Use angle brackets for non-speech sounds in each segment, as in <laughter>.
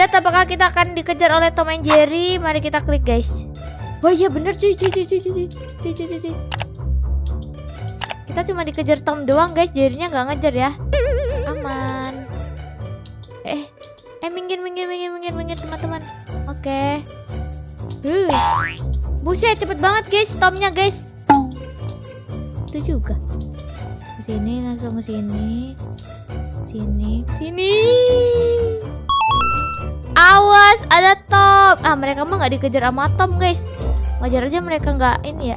lihat apakah kita akan dikejar oleh Tom and Jerry. Mari kita klik, guys. Wah, iya bener cuy, cuy, cuy, cuy, cuy, cuy, cuy. Kita cuma dikejar Tom doang, guys. Jerrynya nggak ngejar ya. Aman. Eh, eh minggir, minggir, minggir, minggir, minggir, teman-teman. Oke. Okay. Uh. Buset, cepet banget, guys. Tomnya, guys. Itu juga. Sini langsung ke sini. Sini, sini. Awas, ada Tom. Ah, mereka mah nggak dikejar sama Tom, guys. Wajar aja mereka nggak ini ya.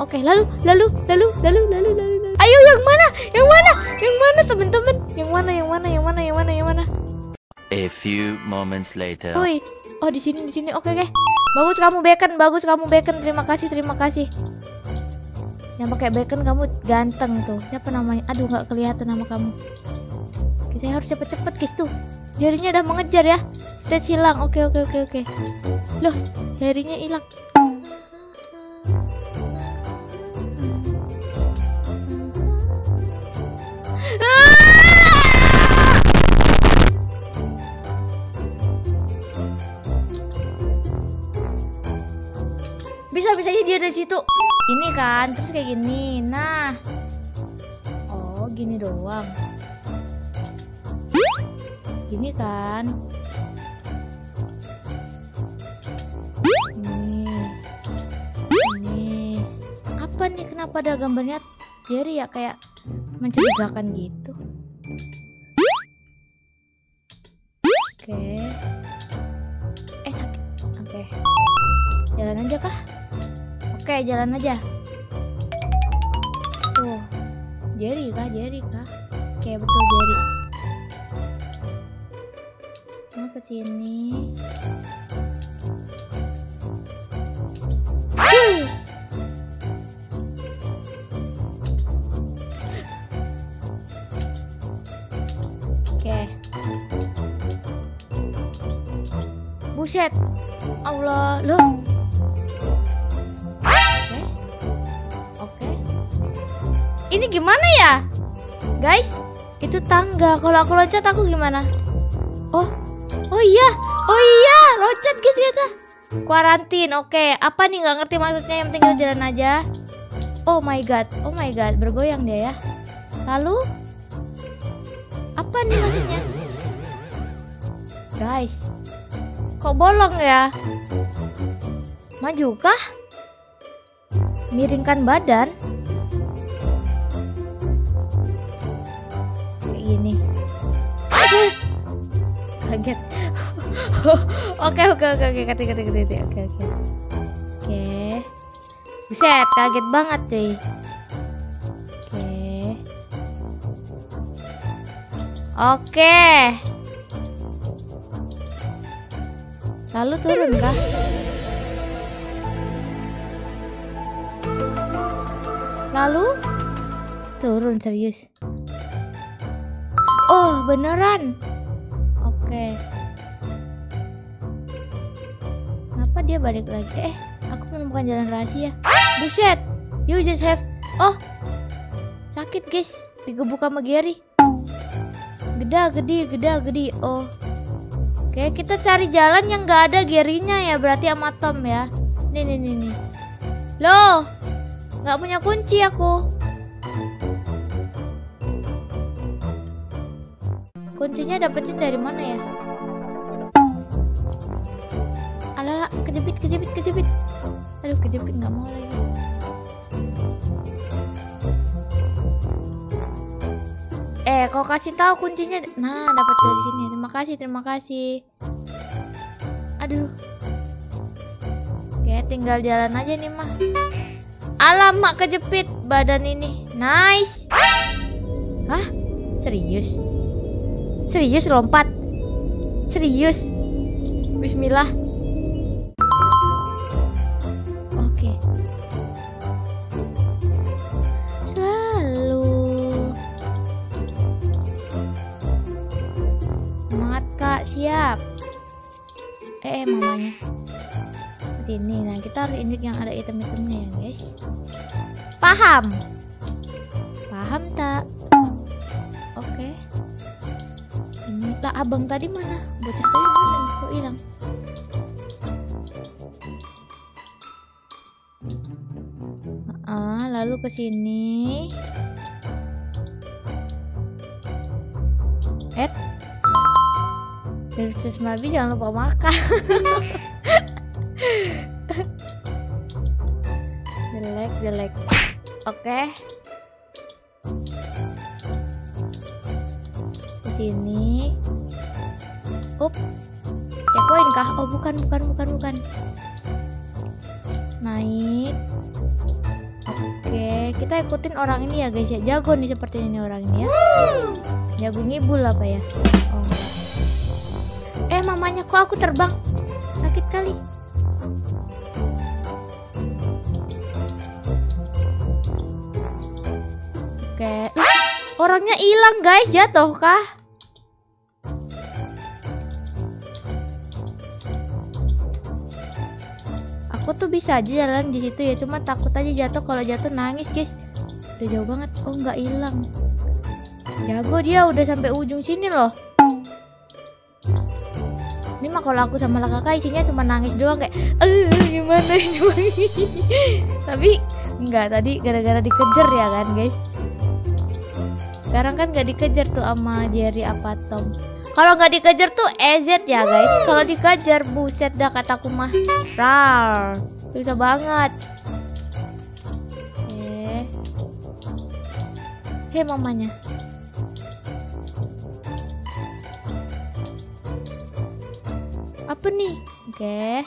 Oke, lalu, lalu, lalu, lalu, lalu, lalu, lalu. Ayo yang mana? Yang mana? Yang mana, teman-teman? Yang mana? Yang mana? Yang mana? Yang mana? Yang mana? A few moments later. Woi, oh di sini, di sini. Oke, oke. Bagus kamu bacon, bagus kamu bacon. Terima kasih, terima kasih. Yang pakai bacon kamu ganteng tuh. Siapa namanya? Aduh, nggak kelihatan nama kamu. Kita harus cepet-cepet, guys tuh. Jarinya udah mengejar ya. Stage hilang. Oke, oke, oke, oke. Loh, jarinya hilang. Bisa bisanya dia dari situ. Ini kan, terus kayak gini. Nah. Oh, gini doang. Gini kan. Apa nih kenapa ada gambarnya Jerry ya kayak mencurigakan gitu. Oke. Eh sakit. Oke. Jalan aja kah? Oke, jalan aja. Tuh. Jerry kah? Jerry kah? Oke, betul Jerry. Ke sini. Buset. Allah, loh. Oke. Oke. Ini gimana ya? Guys, itu tangga. Kalau aku loncat aku gimana? Oh. Oh iya. Oh iya, loncat guys ternyata. Kuarantin. Oke, apa nih nggak ngerti maksudnya? Yang penting kita jalan aja. Oh my god. Oh my god, bergoyang dia ya. Lalu apa nih maksudnya? Guys, kok bolong ya? Maju kah? Miringkan badan. Kayak gini. Aduh. Kaget. <laughs> oke oke oke oke kati kati kati oke oke. Oke. Buset, kaget banget cuy. Oke. Oke. Lalu turun kah? Lalu turun serius. Oh, beneran. Oke. Kenapa dia balik lagi? Eh, aku menemukan jalan rahasia. Buset. You just have Oh. Sakit, guys. Digebuk sama Gary. Geda, gede, geda, gede. Oh. Oke, kita cari jalan yang nggak ada Gary-nya ya, berarti sama Tom ya. Nih, nih, nih, nih. Loh, nggak punya kunci aku. Kuncinya dapetin dari mana ya? Alah, kejepit, kejepit, kejepit. Aduh, kejepit nggak mau lagi. Kau kasih tahu kuncinya. Nah, dapat dari sini. Terima kasih, terima kasih. Aduh. Oke, tinggal jalan aja nih, mah. Alamak kejepit badan ini. Nice. Hah? Serius? Serius lompat? Serius? Bismillah. Siap. Eh, mamanya. Sini, nah kita harus injek yang ada item-itemnya ya guys. Paham? Paham tak? Oke. Sini. Lah abang tadi mana? Bocah tadi mana? Kok hilang? Ah, lalu ke sini. Versus Mabi jangan lupa makan. <laughs> jelek, jelek. Oke. Ke sini. Up. Checkpoint kah? Oh, bukan, bukan, bukan, bukan. Naik. Oke, kita ikutin orang ini ya guys ya. Jago nih seperti ini orang ini ya. Jago ngibul apa ya? Mamanya kok aku terbang? Sakit kali. Oke. Orangnya hilang guys, jatuh kah? Aku tuh bisa aja jalan di situ ya, cuma takut aja jatuh. Kalau jatuh nangis guys. Udah jauh banget. Oh nggak hilang. Jago dia udah sampai ujung sini loh. Ini mah kalau aku sama kakak isinya cuma nangis doang kayak eh gimana ini <laughs> Tapi enggak tadi gara-gara dikejar ya kan guys. Sekarang kan gak dikejar tuh sama Jerry apa Tom. Kalau nggak dikejar tuh EZ ya guys. Kalau dikejar buset dah kataku mah. Rar. Bisa banget. Eh. Hei mamanya. Apa nih? Oke.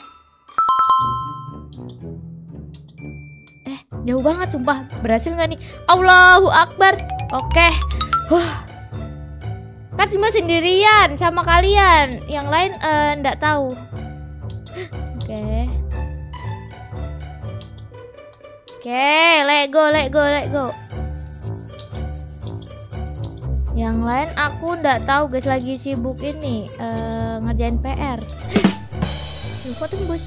Eh, jauh banget sumpah. Berhasil nggak nih? Allahu Akbar. Oke. Huh. Kan cuma sendirian sama kalian. Yang lain eh, nggak tahu. Oke. Oke, let go, let go, let go. Yang lain aku ndak tahu guys lagi sibuk ini eh, ngerjain PR. Kok tembus?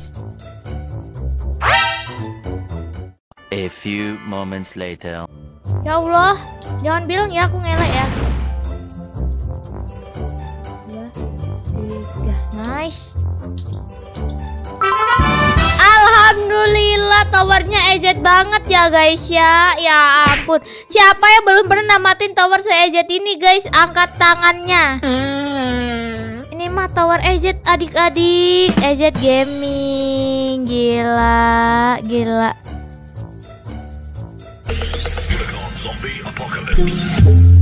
A few moments later. Ya Allah, jangan bilang ya aku ngelek ya. Dua, tiga, nice. Towernya EZ banget ya guys ya. Ya ampun. Siapa yang belum pernah namatin tower se-EZ ini guys? Angkat tangannya. Ini mah tower EZ adik-adik. EZ gaming. Gila Gila. Zombie apocalypse.